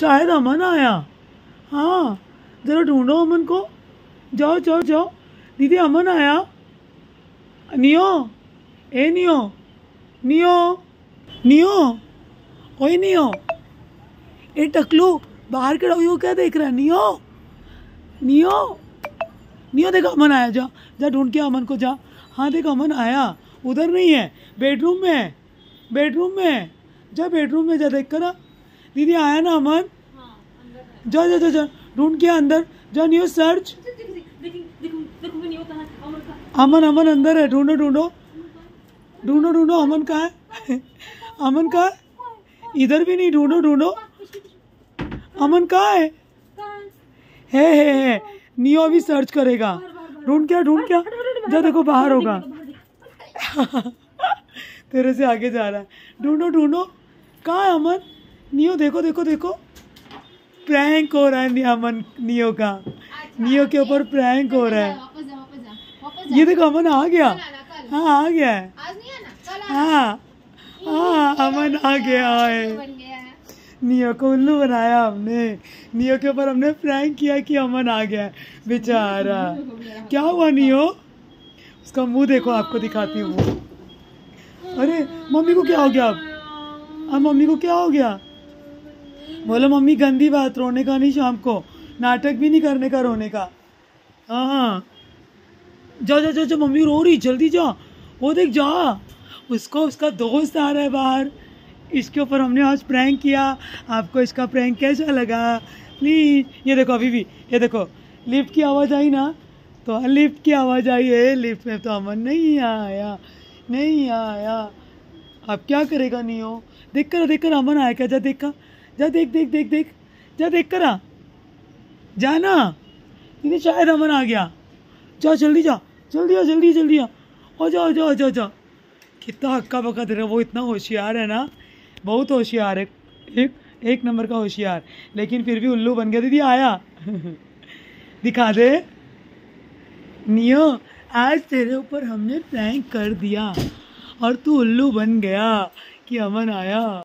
शायद अमन आया। हाँ जरा ढूंढो अमन को। जाओ जाओ जाओ। दीदी, अमन आया। नियो। ए, नियो। नियो। नियो। ओए, नियो। ए, टकलू, बाहर खड़ा हुई क्या देख रहा है? नियो। नियो। नियो, देखो, अमन आया, जा। जा, ढूंढ के अमन को, जा। हाँ देखो, अमन आया। उधर नहीं है बेडरूम में है। बेडरूम में है। जा बेडरूम में जा देख कर। दीदी आया ना अमन? जा जा जा जा। ढूंढ के अंदर। जा नियो सर्च। अमन अमन अंदर है। ढूंढो ढूंढो। ढूंढो ढूंढो अमन कहाँ है। अमन कहाँ है? इधर भी नहीं ढूंढो ढूंढो। अमन कहाँ है? है है है। नियो अभी सर्च करेगा। ढूंढ क्या ढूंढ क्या? जा देखो बाहर होगा। तेरे से आगे जा रहा है। ढूंढो ढूंढो। कहाँ है अमन? नियो देखो देखो देखो। प्रैंक हो रहा है अमन नियो का। नियो के ऊपर प्रैंक हो रहा है। वापस जा वापस जा वापस जा ये देखो अमन आ गया। हाँ आ गया है। हाँ। हाँ अमन आ गया है। है? नियो को उल्लू बनाया हमने। नियो के ऊपर हमने प्रैंक किया कि अमन आ गया है। बेचारा। क्या हुआ नियो? उसका मुँह देखो आपको दिखाती हूँ। अरे मम्मी को क्या हो गया अब? अब मम्मी को क्या हो गया? बोलो, मम्मी, गंदी बात, रोने का नहीं शाम को। नाटक भी नहीं करने का रोने का। हाँ हाँ। जा जा जा जा मम्मी, रो रही जल्दी जा वो देख, जा। उसको, उसका दोस्त आ रहा है बाहर। इसके ऊपर हमने आज प्रैंक किया। आपको इसका प्रैंक कैसा लगा? प्लीज़, ये देखो, अभी भी, ये देखो, लिफ्ट की आवाज़ आई ना? तो लिफ्ट की आवाज़ आई है। लिफ्ट में तो अमन नहीं आया नहीं आया। अब क्या करेगा, नहीं हो? देख कर देख कर अमन आया क्या? जा देख। जा देख देख देख देख। जा देख कर आ। जाना दीदी शायद अमन आ गया। जा जल्दी जा। जल्दी आ जल्दी जल्दी आ। आ जाओ जाओ जा आ जा, जा। कितना हक्का बक्का दे रहा वो इतना होशियार है ना। बहुत होशियार है। एक एक नंबर का होशियार। लेकिन फिर भी उल्लू बन गया। दीदी आया। दिखा दे। नियो आज तेरे ऊपर हमने प्रैंक कर दिया। और तू उल्लू बन गया कि अमन आया।